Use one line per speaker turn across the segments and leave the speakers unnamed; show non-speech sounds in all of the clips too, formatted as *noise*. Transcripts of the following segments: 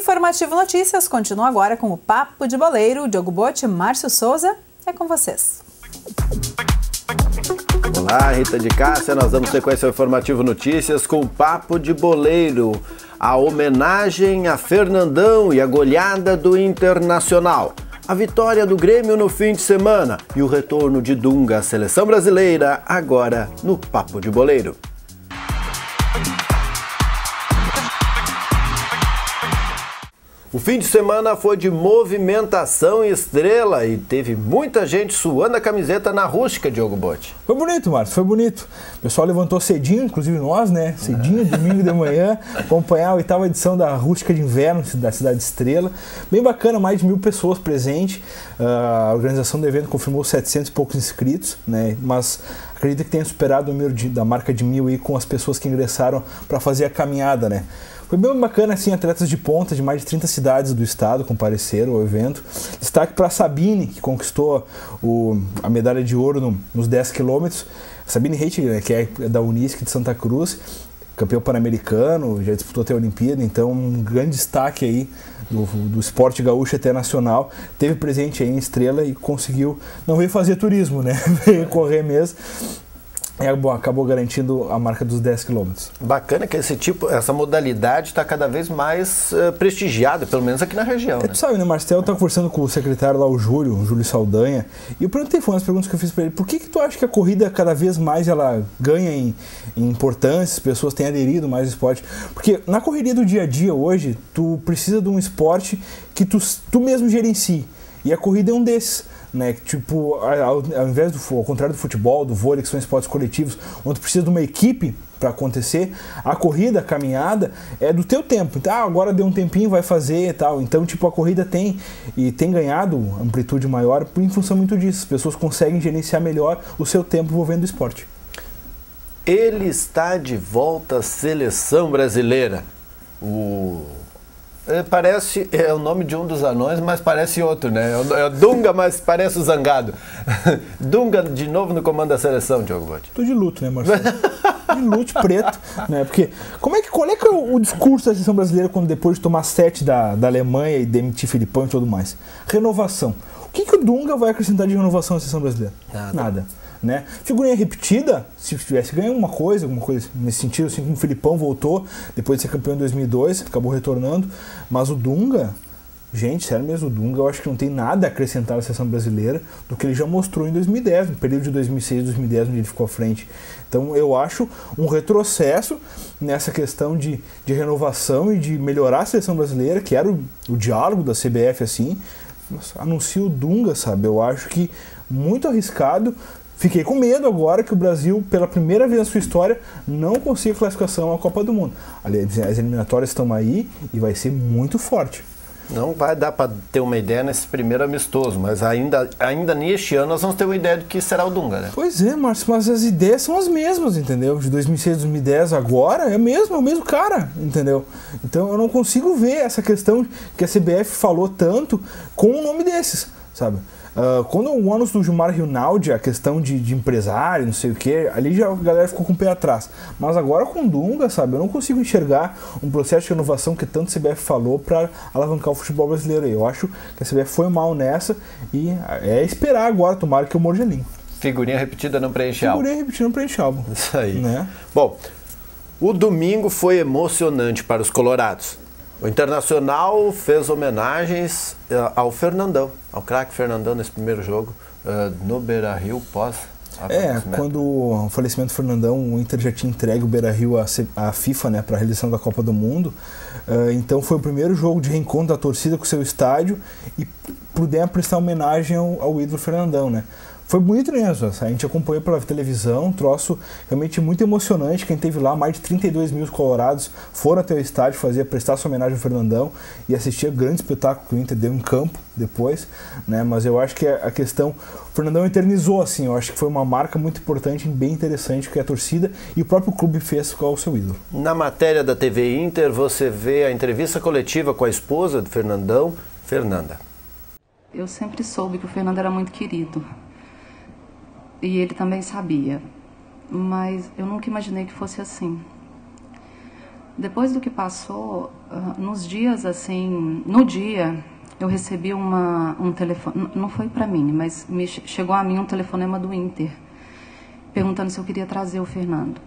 Informativo Notícias continua agora com o Papo de Boleiro. Diogo Bote, Márcio Souza, é com vocês.
Olá, Rita de Cássia, nós damos sequência ao Informativo Notícias com o Papo de Boleiro, a homenagem a Fernandão e a goleada do Internacional, a vitória do Grêmio no fim de semana e o retorno de Dunga à seleção brasileira, agora no Papo de Boleiro. O fim de semana foi de movimentação estrela e teve muita gente suando a camiseta na rústica, Diogo Bote.
Foi bonito, Márcio, foi bonito. O pessoal levantou cedinho, inclusive nós, né? Cedinho, domingo de manhã, acompanhar a oitava edição da rústica de inverno da Cidade Estrela. Bem bacana, mais de mil pessoas presentes. Ah, a organização do evento confirmou 700 e poucos inscritos, né? Mas acredito que tenha superado o número de, da marca de mil aí com as pessoas que ingressaram para fazer a caminhada, né? Foi bem bacana, assim, atletas de ponta de mais de 30 cidades do estado compareceram ao evento. Destaque para Sabine, que conquistou o, a medalha de ouro no, nos 10 quilômetros. Sabine Reit, né, que é da Unisc de Santa Cruz, campeão pan-americano, já disputou até a Olimpíada, então um grande destaque aí do, do esporte gaúcho até nacional. Teve presente aí em Estrela e conseguiu, não veio fazer turismo, né? *laughs* veio correr mesmo é, bom, acabou garantindo a marca dos 10 quilômetros.
Bacana que esse tipo, essa modalidade está cada vez mais uh, prestigiada, pelo menos aqui na região. É,
né? Tu sabe, né, Marcelo? Eu estava conversando com o secretário lá, o Júlio, o Júlio Saldanha, e eu perguntei, foi umas perguntas que eu fiz para ele, por que, que tu acha que a corrida cada vez mais ela ganha em, em importância, as pessoas têm aderido mais ao esporte? Porque na correria do dia a dia hoje, tu precisa de um esporte que tu, tu mesmo gerencie, e a corrida é um desses né? Tipo, ao, ao invés do ao contrário do futebol, do vôlei, que são esportes coletivos, onde precisa de uma equipe para acontecer, a corrida, a caminhada é do teu tempo. Então, ah, agora deu um tempinho, vai fazer e tal. Então, tipo, a corrida tem e tem ganhado amplitude maior em função muito disso. As pessoas conseguem gerenciar melhor o seu tempo envolvendo o esporte.
Ele está de volta à seleção brasileira. O parece, é o nome de um dos anões, mas parece outro, né? É o é Dunga, mas parece o Zangado. *laughs* Dunga de novo no comando da seleção, Diogo Botti.
Tô de luto, né, Marcelo? de luto preto, né? Porque como é que, qual é que é o, o, discurso da seleção brasileira quando depois de tomar sete da, da Alemanha e demitir Filipão e tudo mais? Renovação. O que, que o Dunga vai acrescentar de renovação à seleção brasileira?
Nada.
Nada né? Figurinha repetida, se tivesse ganho uma coisa, alguma coisa nesse sentido, assim como o Filipão voltou depois de ser campeão em 2002, acabou retornando, mas o Dunga, gente, sério mesmo, o Dunga eu acho que não tem nada a acrescentar à seleção brasileira do que ele já mostrou em 2010, no período de 2006 2010, onde ele ficou à frente. Então eu acho um retrocesso nessa questão de, de renovação e de melhorar a seleção brasileira, que era o, o diálogo da CBF assim. Anuncia o Dunga, sabe? Eu acho que muito arriscado, Fiquei com medo agora que o Brasil, pela primeira vez na sua história, não consiga classificação à Copa do Mundo. As eliminatórias estão aí e vai ser muito forte.
Não vai dar para ter uma ideia nesse primeiro amistoso, mas ainda, ainda neste ano nós vamos ter uma ideia do que será o Dunga, né?
Pois é, Márcio, mas as ideias são as mesmas, entendeu? De 2006, 2010 agora é mesmo, é o mesmo cara, entendeu? Então eu não consigo ver essa questão que a CBF falou tanto com um nome desses, sabe? Uh, quando o ônus do Gilmar Rinaldi, a questão de, de, empresário, não sei o que, ali já a galera ficou com o pé atrás. Mas agora com o Dunga, sabe, eu não consigo enxergar um processo de renovação que tanto a CBF falou para alavancar o futebol brasileiro. Eu acho que a CBF foi mal nessa e é esperar agora, tomara que a língua.
Figurinha repetida não preenche
álbum. Figurinha repetida não preenche álbum.
Isso aí. Né? Bom, o domingo foi emocionante para os colorados. O Internacional fez homenagens uh, ao Fernandão, ao craque Fernandão nesse primeiro jogo uh, no Beira Rio pós.
É, quando o falecimento do Fernandão, o Inter já tinha entregue o Beira Rio à, FIFA né, para a realização da Copa do Mundo. Uh, então foi o primeiro jogo de reencontro da torcida com o seu estádio e puder prestar homenagem ao, ao ídolo Fernandão. Né? Foi bonito mesmo, a gente acompanhou pela televisão, um troço realmente muito emocionante. Quem teve lá, mais de 32 mil colorados foram até o estádio fazer, prestar sua homenagem ao Fernandão e assistir o grande espetáculo que o Inter deu em campo depois, né? Mas eu acho que a questão, o Fernandão eternizou assim, eu acho que foi uma marca muito importante e bem interessante que a torcida e o próprio clube fez com o seu ídolo.
Na matéria da TV Inter, você vê a entrevista coletiva com a esposa do Fernandão, Fernanda.
Eu sempre soube que o Fernando era muito querido e ele também sabia, mas eu nunca imaginei que fosse assim. depois do que passou, uh, nos dias assim, no dia eu recebi uma, um telefone, não foi para mim, mas me chegou a mim um telefonema do Inter, perguntando se eu queria trazer o Fernando.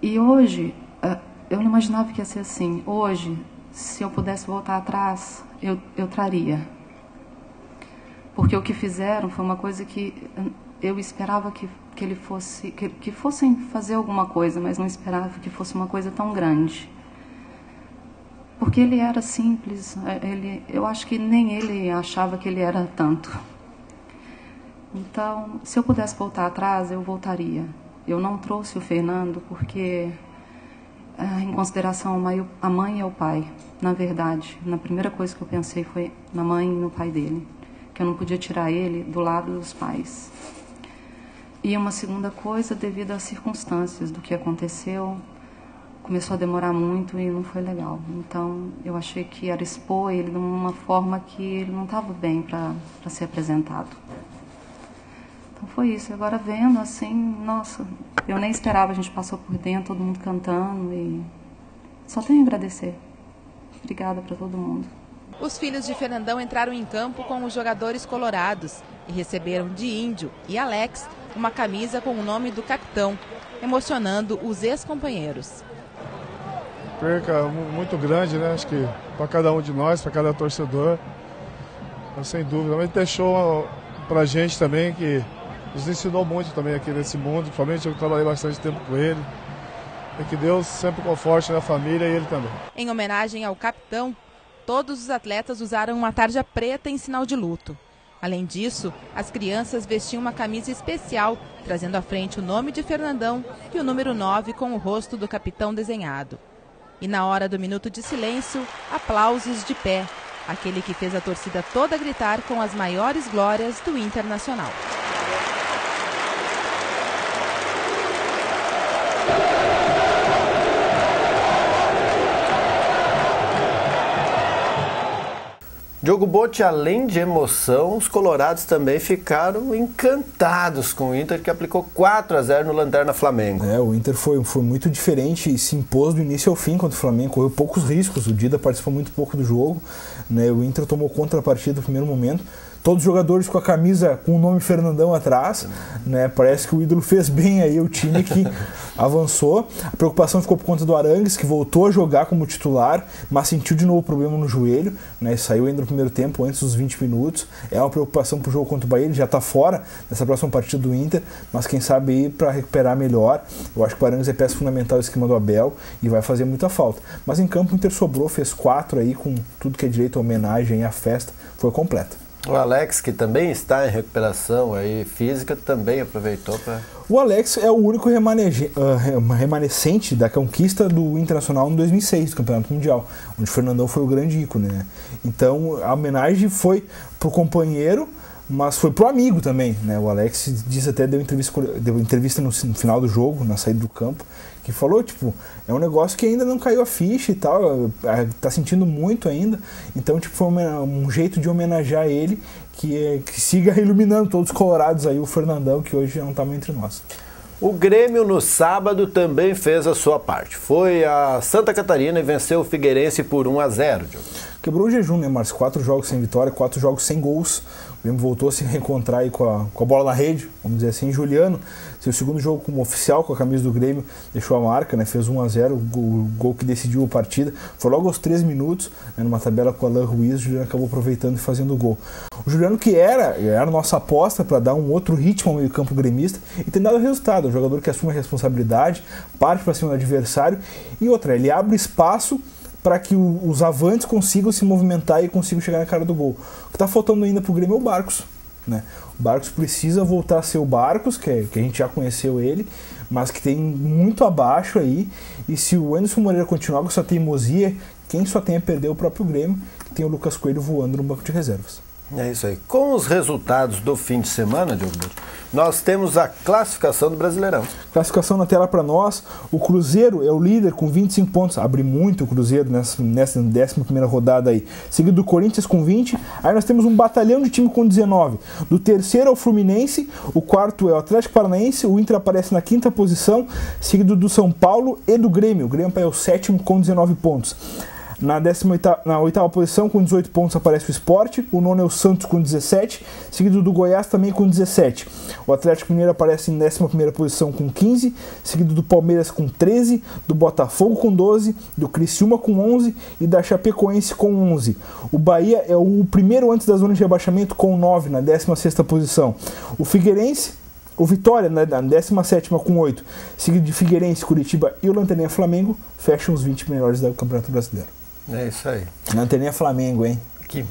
E hoje, uh, eu não imaginava que ia ser assim. Hoje, se eu pudesse voltar atrás, eu, eu traria. Porque o que fizeram foi uma coisa que eu esperava que, que ele fosse que, que fossem fazer alguma coisa, mas não esperava que fosse uma coisa tão grande. Porque ele era simples, é, ele, eu acho que nem ele achava que ele era tanto. Então, se eu pudesse voltar atrás, eu voltaria. Eu não trouxe o Fernando porque, é, em consideração a mãe e o pai, na verdade, na primeira coisa que eu pensei foi na mãe e no pai dele, que eu não podia tirar ele do lado dos pais. E uma segunda coisa, devido às circunstâncias do que aconteceu, começou a demorar muito e não foi legal. Então, eu achei que era expor ele de uma forma que ele não estava bem para ser apresentado. Então foi isso. Agora vendo assim, nossa, eu nem esperava, a gente passou por dentro, todo mundo cantando e só tenho a agradecer. Obrigada para todo mundo.
Os filhos de Fernandão entraram em campo com os jogadores colorados e receberam de Índio e Alex uma camisa com o nome do capitão, emocionando os ex-companheiros.
Perca muito grande, né? Acho que para cada um de nós, para cada torcedor. Mas, sem dúvida. Mas deixou para a gente também que nos ensinou muito também aqui nesse mundo. Principalmente eu trabalhei bastante tempo com ele. E que Deus sempre conforte na família e ele também.
Em homenagem ao capitão, todos os atletas usaram uma tarja preta em sinal de luto. Além disso, as crianças vestiam uma camisa especial, trazendo à frente o nome de Fernandão e o número 9 com o rosto do capitão desenhado. E na hora do minuto de silêncio, aplausos de pé, aquele que fez a torcida toda gritar com as maiores glórias do Internacional.
Diogo Botti, além de emoção, os colorados também ficaram encantados com o Inter, que aplicou 4 a 0 no Lanterna Flamengo.
É, o Inter foi, foi muito diferente e se impôs do início ao fim contra o Flamengo, correu poucos riscos, o Dida participou muito pouco do jogo, né? o Inter tomou contra a partida no primeiro momento, todos os jogadores com a camisa com o nome Fernandão atrás, né? Parece que o ídolo fez bem aí o time que *laughs* avançou. A preocupação ficou por conta do Arangues, que voltou a jogar como titular, mas sentiu de novo problema no joelho, né? Saiu ainda no primeiro tempo, antes dos 20 minutos. É uma preocupação pro jogo contra o Bahia, ele já está fora dessa próxima partida do Inter, mas quem sabe ir para recuperar melhor. Eu acho que o Arangues é peça fundamental do esquema do Abel e vai fazer muita falta. Mas em campo o Inter sobrou, fez quatro aí com tudo que é direito à homenagem, à festa, foi completa.
O Alex, que também está em recuperação aí física, também aproveitou para.
O Alex é o único uh, remanescente da conquista do Internacional em 2006, do Campeonato Mundial, onde o Fernandão foi o grande ícone. Né? Então a homenagem foi pro companheiro, mas foi pro amigo também. Né? O Alex disse até, deu entrevista, deu entrevista no, no final do jogo, na saída do campo, que falou, tipo, é um negócio que ainda não caiu a ficha e tal, é, tá sentindo muito ainda. Então, tipo, foi um jeito de homenagear ele que, é, que siga *laughs* iluminando todos os colorados aí, o Fernandão, que hoje não tá mais entre nós.
O Grêmio no sábado também fez a sua parte. Foi a Santa Catarina e venceu o Figueirense por 1 a 0.
Quebrou o jejum, né, Márcio? Quatro jogos sem vitória, quatro jogos sem gols. O Grêmio voltou a se reencontrar aí com a, com a bola na rede, vamos dizer assim. Juliano, seu segundo jogo como oficial com a camisa do Grêmio, deixou a marca, né? Fez 1 a 0 o gol, que decidiu a partida. Foi logo aos 13 minutos, né, numa tabela com o Alain Ruiz, o Juliano acabou aproveitando e fazendo o gol. O Juliano que era, era nossa aposta para dar um outro ritmo ao meio-campo gremista e tem dado resultado. O jogador que assume a responsabilidade, parte para cima do adversário e outra, ele abre espaço para que o, os avantes consigam se movimentar e consigam chegar na cara do gol. O que está faltando ainda para o Grêmio é o Barcos. Né? O Barcos precisa voltar a ser o Barcos, que, é, que a gente já conheceu ele, mas que tem muito abaixo aí. E se o Anderson Moreira continuar com essa teimosia, quem só tem a perder é o próprio Grêmio, tem o Lucas Coelho voando no banco de reservas.
É isso aí. Com os resultados do fim de semana, Diogo nós temos a classificação do Brasileirão.
Classificação na tela para nós. O Cruzeiro é o líder com 25 pontos. Abre muito o Cruzeiro nessa, nessa 11 rodada aí. Seguido do Corinthians com 20. Aí nós temos um batalhão de time com 19. Do terceiro ao Fluminense. O quarto é o Atlético Paranaense. O Inter aparece na quinta posição. Seguido do São Paulo e do Grêmio. O Grêmio é o sétimo com 19 pontos. Na, 18, na oitava posição, com 18 pontos, aparece o Esporte. O nono é o Santos com 17, seguido do Goiás também com 17. O Atlético Mineiro aparece em 11 posição com 15, seguido do Palmeiras com 13, do Botafogo com 12, do Criciúma com 11 e da Chapecoense com 11. O Bahia é o primeiro antes da zona de rebaixamento com 9, na 16 posição. O Figueirense o Vitória, né, na 17 com 8, seguido de Figueirense, Curitiba e o Lanterninha Flamengo, fecham os 20 melhores do Campeonato Brasileiro.
É isso aí.
Lanterninha Flamengo, hein?
Que,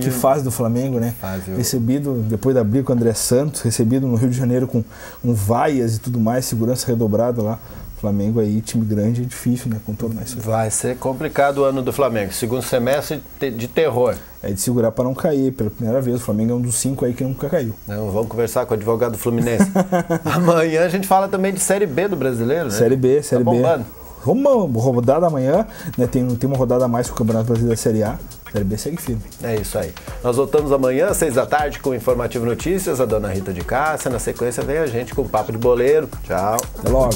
que *laughs* fase do Flamengo, né?
Fase, eu...
Recebido, depois da briga com o André Santos, recebido no Rio de Janeiro com um vaias e tudo mais, segurança redobrada lá. Flamengo aí, time grande, é difícil, né? Contornar isso.
Vai ser complicado o ano do Flamengo. Segundo semestre de terror.
É de segurar para não cair. Pela primeira vez, o Flamengo é um dos cinco aí que nunca caiu.
Não, vamos conversar com o advogado Fluminense. *laughs* Amanhã a gente fala também de Série B do brasileiro, né?
Série B, Série
tá
B. Uma rodada amanhã, né? Tem, tem uma rodada a mais com o Campeonato Brasileiro da Série A. Série B segue firme.
É isso aí. Nós voltamos amanhã, às seis da tarde, com o Informativo Notícias, a dona Rita de Cássia. Na sequência vem a gente com o Papo de Boleiro. Tchau.
Até logo.